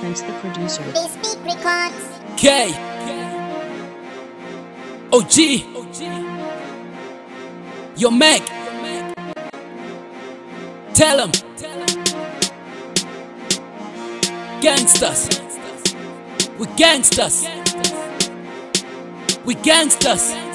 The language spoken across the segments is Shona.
Prince the producer. We records. K. OG. Yo, Mac. Tell him. Gangsters. We gangsters. We gangsters. We gangsters.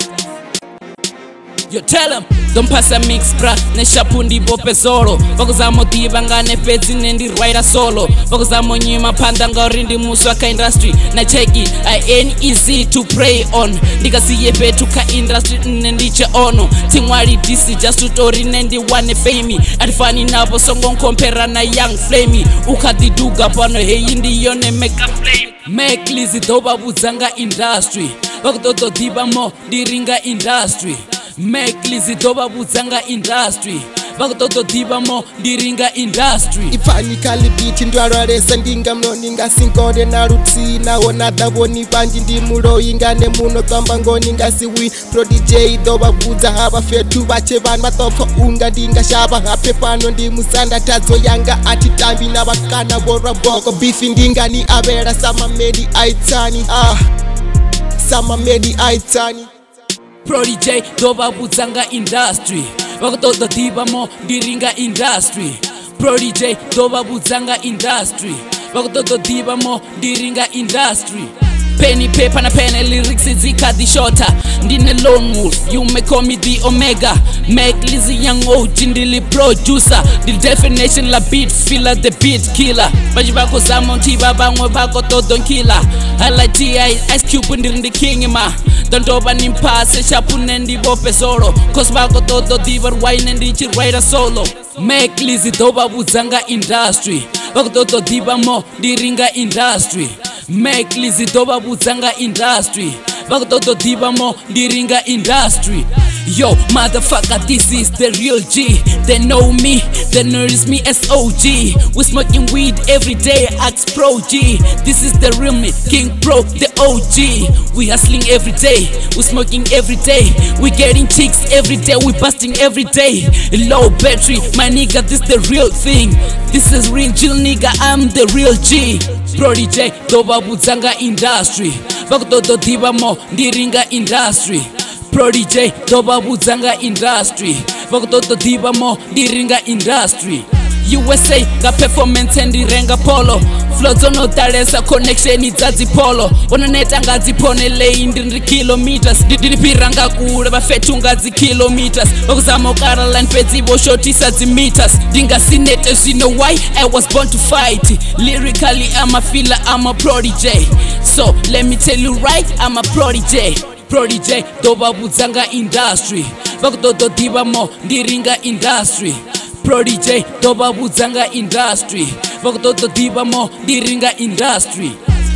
yo tell em dompasa mix bra neshapu ndibope solo vakuzamo diva ngane fedzi nendi rwaira solo vakuzamo nyima phanda ngauri ndi muswa ka indastry na cheki ain easy to pray on ndikasiye fetu ka indastry nne ndiche ono timwali dc just utori nendi one fame atifani napo songonkompera na young flame ukadiduga pano heyi ndiyone meka flame maklis dovavudzanga indastry vakutoto diva mo ndiringa indastry mikli zi do va vudza nga indastry va ku toto diva mo ndiringa indastry i panikalibiti ndwalwalesa ndinga mloni nga singole na lutsii naho na davoni vanji ndi muloyi nga ne muno tamba ngoni nga si wi prodj do va vudza hava fethu va che vanu va to pfa unga ndinga xava hape pano ndi musandatadzo yanga a ti tambi na vakana vo rwa boko bifi ndinga ni avela sa mamedi aitsani a ah. sa mamedi aitsani prodj do va vutsanga industry va ku toto tiva mo ndiringa industry prodj do va vutsanga industry va ku toto tiva mo ndiringa industry peni pepa na pene lyrics dzi kha dishota ndine lone wolf you may call me the omega maklizi yang oji ndili producer ndi definition la beat filler the beat killer vanji vakuzama ntiva vamwe vakotodo nkila halati icecube ndiri ndi king ma ndandova ni mphase chapu ne ndivope solo cause vakotodo diva rwaine ndichi rwaira solo maklizi dovavudza nga industry vakutodo diva mo ndiringa industry maklizi dovavudza nga industry vakutoda ḓivhamo ndi ringa industry Yo, motherfucker, this is the real G. They know me, they notice me as OG. We smoking weed every day, acts pro G. This is the real me, King pro the OG. We hustling every day, we smoking every day. We getting chicks every day, we busting every day. Low battery, my nigga, this the real thing. This is real G, nigga, I'm the real G. Pro Prodigy, the buzanga industry. vakutodo divamo ndiringa indastry prodj dovavudzanga indastry vakutodo divamo ndiringa indastry usa nga performance ndirenga polo flo dzonodalesa connectioni dza dzipolo vononeta nga dziponelei ndiri kilometers ndiripiranga kule vafetunga dzikilometers vakuzama ukaraline fedzi voshotisa dzimeters ndingasinete zvino why i was born to fight lyrically amafila ama prodj so let me tell you right i'm a prodigy prodigy ndo vha vhudza nga indastry vha kho ṱoḓo ḓivha mo ndi ri nga indastry prodigy ndo vha vhudza nga indastry vha kho ṱoḓo ḓivha mo ndi ri nga indastry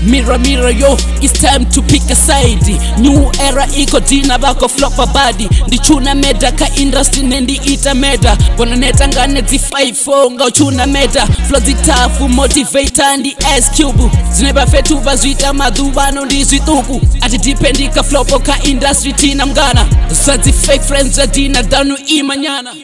Mira mira yo, it's time to pick a side. New era iko dina bako flopa badi ndichuna meda ka industry nendiita meda vonanetangane zi54 ngauchuna meda flo dzitafu motivata ndi s cube zinepafetu vazviita madhuvano ndi zvituku atidipendika flopo ka industry tina mngana zadzi fake friends dzadina dhanu imanyana